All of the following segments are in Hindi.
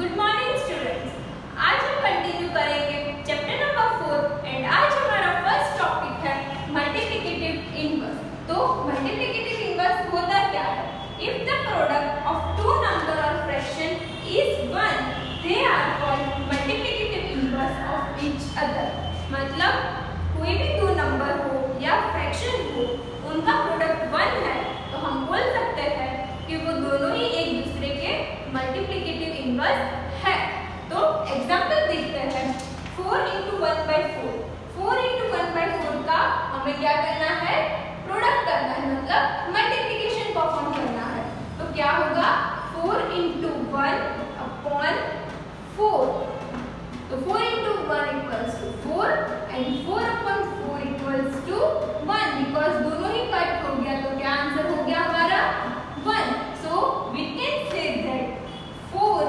Good morning. Four into one by four का हमें क्या करना है? प्रोडक्ट करना है मतलब मल्टीप्लिकेशन परफॉर्म करना है। तो क्या होगा? Four into one upon four. तो four into one equals to four and four upon four equals to one because दोनों ही कट हो गया तो क्या आंसर हो गया हमारा? One. So we can say that four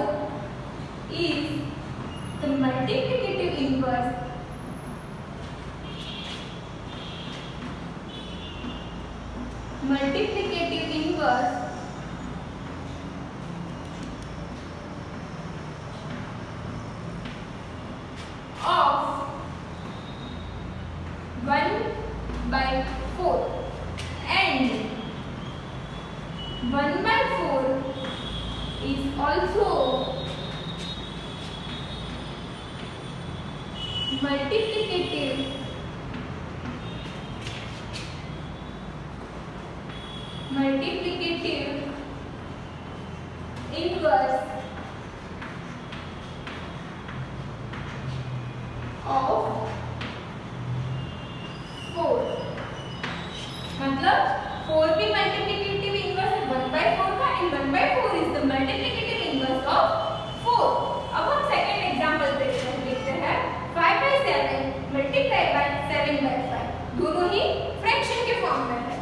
is the multiplicative inverse inverse of 1 by 4 and 1 by 4 is also multiplicative multiplicative inverse of 4 मतलब 4 भी मल्टीप्लिकेटिव इनवर्स है 1 by 4 का and 1 by 4 is the multiplicative inverse of 4 अब हम सेकंड एग्जांपल देखते हैं देखते हैं. 5 by 7 मल्टीप्लाई बाय 7 by 5 दोनों ही फ्रैक्शन के फॉर्म में है.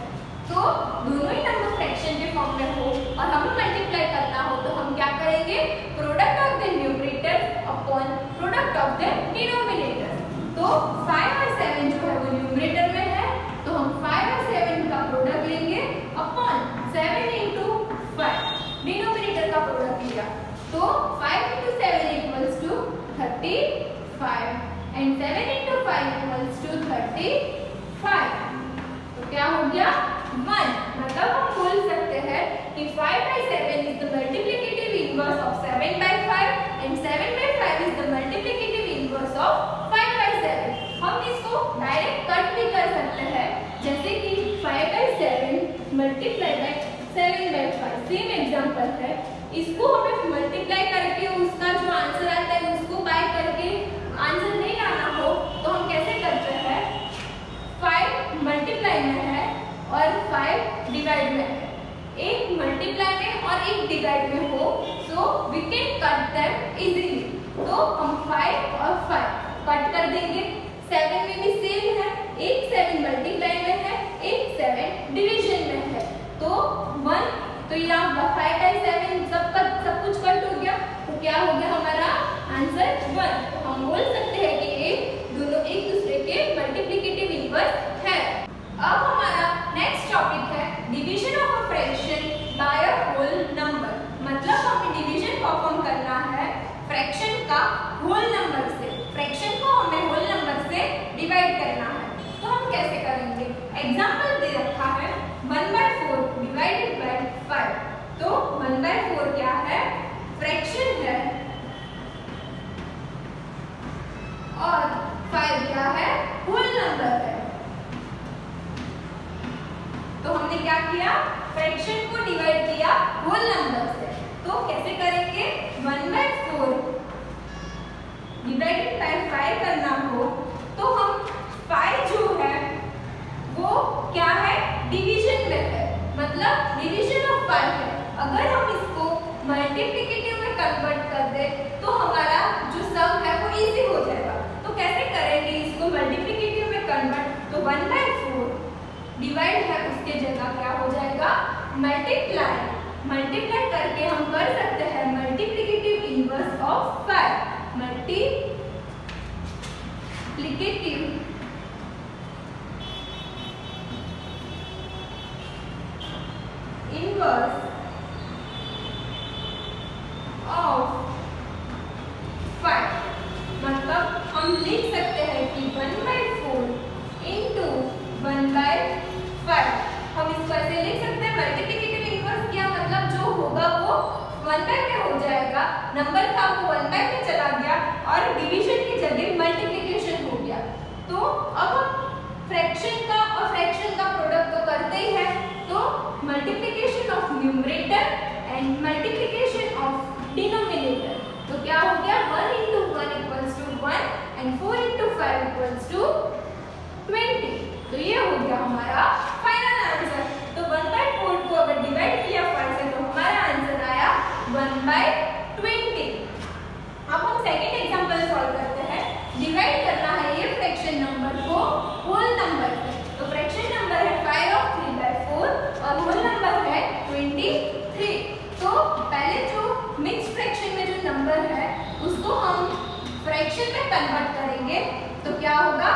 तो दोनों ही नंबर फ्रैक्शन के फॉर्म में हो और हमें मल्टीप्लाई करना हो तो हम क्या करेंगे product of the numerator upon product of the denominator तो 5 और 7 जो है वो न्यूमरेटर में है तो हम 5 और 7 का प्रोडक्ट लेंगे अपॉन 7 into 5 डिनोमिनेटर का प्रोडक्ट लिया तो 5 into 7 equals to 35 and 7 into 5 equals to 35 तो क्या हो गया 1 मतलब हम बोल सकते हैं कि 5 by 7 is the multiplicative inverse of 7 by 5 and 7 by 5 is the multiplicative inverse of 5 by 7 हम इसको डायरेक्ट कट भी कर सकते हैं जैसे कि 5 by 7 multiply by 7 by 5 same example है इसको हमें मल्टीप्लाई करके उसका जो आंसर आता है, उसको बाय करके आंसर नहीं लाना हो तो हम कैसे करते हैं? 5 मल्टीप्लाई में है और 5 डिवाइड में है। एक मल्टीप्लाई में और एक डिवाइड में हो so we can cut them easily तो हम 5 और 5 कट कर देंगे। 7 में भी सेम है, एक 7 मल्टीप्लाई में है, एक 7 डिवीज़न में है। तो 1 तो यहाँ 5 बाई 7 सब का सब कुछ कट हो गया तो क्या हो गया हमारा? आंसर वन हम बोल सकते हैं कि ये दोनों एक दूसरे के मल्टीप्लिकेटिव इनवर्स है। अब हमारा नेक्स्ट टॉपिक है division of a fraction by a whole number मतलब हमें डिवीज़न परफॉर्म करना है फ्रैक्शन का होल नंबर से। फ्रैक्शन को हमें होल नंबर से डिवाइड करना है। तो हम कैसे करेंगे? एग्जांपल दे रखा है 1 by 4 डिवाइडेड बाय 5 तो 1 by 4 क्या है? फ्रैक्शन है और 5 क्या है होल नंबर है तो हमने क्या फ्रैक्शन को डिवाइड किया होल नंबर से। तो कैसे करेंगे? 1 बाय 4 डिवाइडेड बाय 5 करना हो तो हम 5 जो है, वो क्या है? डिवीज़न में है मतलब डिवीज़न ऑफ़ 5 है। उसके जगह क्या हो जाएगा? मल्टीप्लाई मल्टीप्लाई करके हम कर सकते हैं multiplicative inverse of five multiplicative inverse of five मतलब हम लिख था वो वन बाय में चला गया और डिवीज़न की जगह मल्टीप्लिकेशन हो गया। तो अब हम फ्रैक्शन का और फ्रैक्शन का प्रोडक्ट तो करते ही है। तो multiplication of numerator and multiplication of denominator तो क्या हो गया? One into one equals to one and four into five equals to twenty तो ये हो गया हमारा फाइनल आंसर तो वन बाय फोर को अगर डिवाइड किया फाइव से तो हमारा आंसर आया वन बाय ट्वेंटी अब हम सेकेंड एग्ज़ाम्पल सॉल्व करते हैं डिवाइड करना है ये फ्रैक्शन नंबर को होल नंबर से तो फ्रैक्शन नंबर है five of three by four और होल नंबर है ट्वेंटी थ्री तो पहले जो मिक्स फ्रैक्शन में जो नंबर है उसको हम फ्रैक्शन में कन्वर्ट करेंगे तो क्या होगा?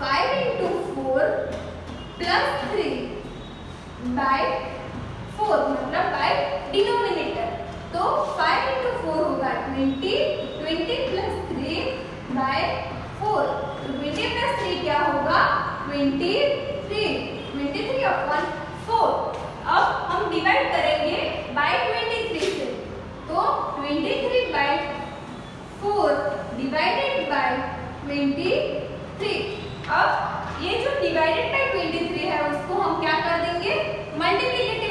Five into four plus three by four मतलब बाय डिनोमिनेटर तो 5 इंटू फोर होगा 20 20 plus three by four 20 plus three क्या होगा? 23 23 अपॉन फोर अब हम डिवाइड करेंगे बाय 23 से तो 23 बाय फोर डिवाइडेड बाय 23 अब ये जो डिवाइडेड बाय 23 है, उसको हम क्या कर देंगे?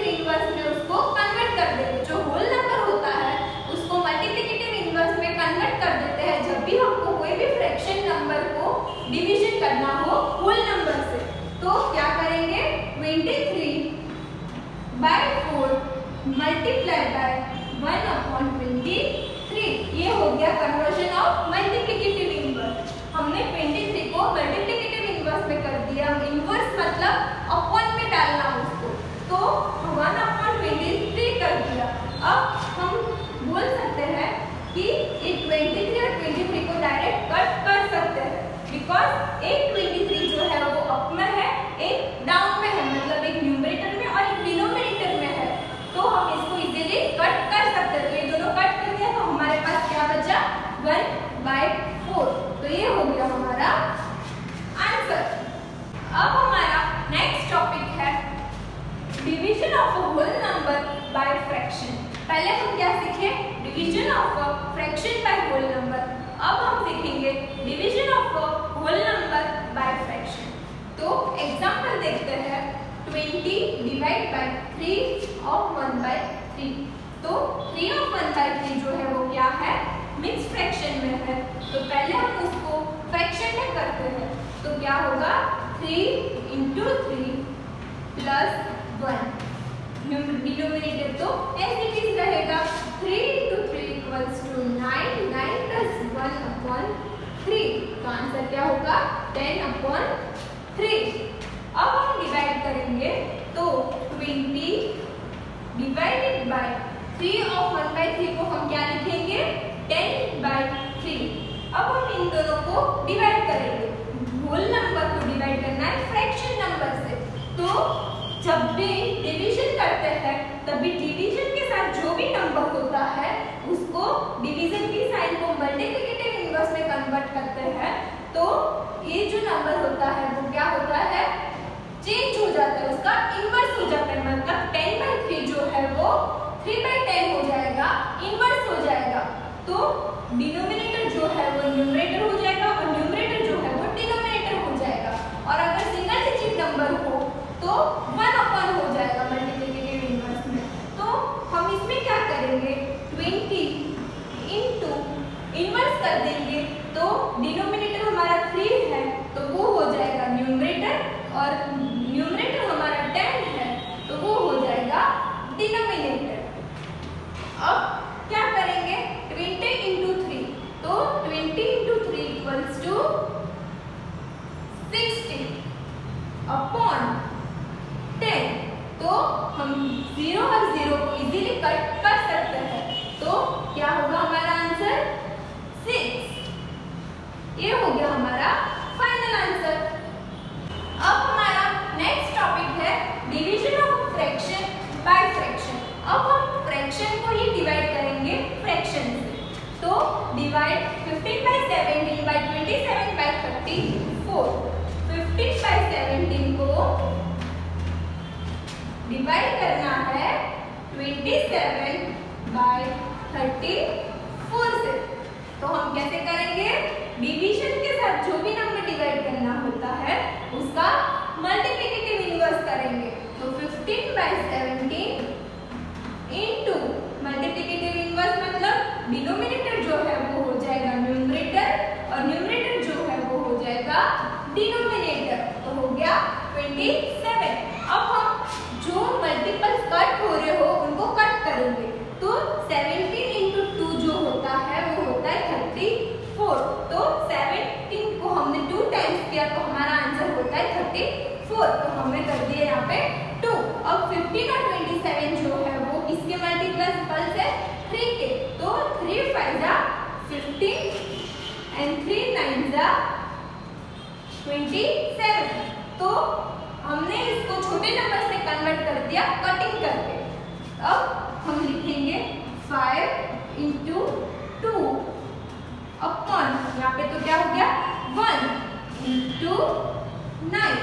इनवर्स में उसको कन्वर्ट कर देंगे। जो होल नंबर होता है, उसको मल्टीप्लिकेटिव इनवर्स में कन्वर्ट कर देते हैं। जब भी हमको कोई भी फ्रैक्शन नंबर को डिवीज़न करना हो होल नंबर से तो क्या करेंगे 23 बाय 4 मल्टीप्लाई बाय 1 अपॉन 23 ये हो गया कन्वर्जन ऑफ़ मल्टीप्लिकेटिव इनवर्स हमने 23 को मल्टीप्लिकेटिव इनवर्स में कर दिया इनवर्स मतलब अपॉन में डालना उसको तो 1 अपॉन 23 कर दिया अब हम बोल सकते हैं कि ये 23 और 23 को डायरेक्ट कट कर सकते हैं बिकॉज़ एक 23 जो है वो अप में है एक डाउन में है मतलब एक न्यूमरेटर में और एक डिनोमिनेटर में है तो हम इसको इजीली कट कर सकते हैं तो ये दोनों कट कर दिया तो हमारे पास क्या बचा 1 बाय 4 तो ये हो गया हमारा आंसर अब हमारा नेक्स्ट टॉपिक है division of a whole number by fraction पहले हम क्या सीखे division of a fraction by whole number अब हम सीखेंगे division of a whole number by fraction तो एग्जांपल देखते हैं 20 डिवाइड बाय 3 ऑफ़ 1 बाय 3 तो 3 ऑफ़ 1 बाय 3 जो है वो क्या है मिक्स फ्रैक्शन में है तो पहले हम उसको फ्रैक्शन में करते हैं। तो क्या होगा? 3 into three plus one denominator तो एज इट इज़ रहेगा। 3 इंटू थ्री इक्वल्स टू 9 9 प्लस 1 अपॉन 3 तो आंसर क्या होगा? 10 अपॉन 3 अब हम डिवाइड करेंगे। तो 20 डिवाइडेड बाय 3 ऑफ़ 1 बाय 3 को हम क्या लिखेंगे? 10 बाय 3 अब हम इन दोनों को डिवाइड होल नंबर को डिवाइड करना है फ्रैक्शन नंबर से। तो जब भी डिवीज़न करते हैं तभी डिवीज़न के साथ जो भी नंबर होता है, उसको डिवीज़न की साइन को मल्टीप्लिकेटिव इनवर्स में कन्वर्ट करते हैं। तो ये जो नंबर होता है, वो क्या होता है? चेंज हो जाता है, उसका इनवर्स हो जाता है। मतलब 10 बाई थ्री जो है, वो 3 बाई टेन हो जाएगा इनवर्स हो जाएगा। तो डिनोमिनेटर जो है, वो न्यूमरेटर हो जाएगा और न्यूमरेटर जो है वो डिनोमिनेटर हो जाएगा और अगर सिंगल डिजिट नंबर हो तो वन अपन हो जाएगा मल्टीप्लिकेटिव इनवर्स में तो हम इसमें क्या करेंगे 20 इंटू इनवर्स कर देंगे तो डिनोमिनेटर हमारा 3 है तो वो हो जाएगा न्यूमरेटर और न्यूमरेटर हमारा 10 है तो वो हो जाएगा डिनोमिनेटर अब क्या करेंगे 20 इंटू थ्री तो 20 into three equals to 60 upon 10 तो हम ज़ीरो और ज़ीरो को इजीली कट कर सकते हैं तो क्या होगा हमारा आंसर सिक्स ये हो गया हमारा फाइनल आंसर अब हमारा नेक्स्ट टॉपिक है division of fraction by fraction अब हम फ्रैक्शन को ही डिवाइड करेंगे फ्रैक्शन से. तो divide 15 by 17 by 27 by 34 15 by 17 को डिवाइड करना है 27 बाय 34 फोर से. तो हम कैसे करेंगे? डिवीज़न के साथ जो भी नंबर डिवाइड करना होता है, उसका मल्टीप्लिकेटिव इनवर्स करेंगे। तो 15 बाय 17 इनटू मल्टीप्लिकेटिव इनवर्स मतलब डिनोमिनेटर जो है वो हो जाएगा न्यूमरेटर और न्यूमरेटर जो है वो हो जाएगा डिनोमिनेटर तो हो गया 27 अब हम जो मल्टीपल्स कट हो रहे हो उनको कट करेंगे तो 17 इंटू टू जो होता है वो होता है 34 तो 17 को हमने टू टाइम्स किया तो हमारा आंसर होता है 34 तो हमने कर दिया यहाँ पे 2 अब 15 और 27 जो है वो इसके मल्टीपल्स है 3 के. तो 3 5 जा 15 एंड 3 9 जा 27 तो हमने इसको छोटे नंबर से कन्वर्ट कर दिया कटिंग करके. अब हम लिखेंगे 5 इंटू टू अपॉन यहाँ पे तो क्या हो गया? 1 इंटू नाइन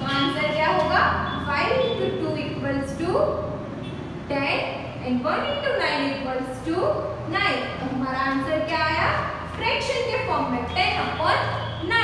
तो आंसर क्या होगा? Five into two equals to ten and one into nine equals to nine तो हमारा आंसर क्या आया? फ्रैक्शन के फॉर्म में टेन अपॉन 9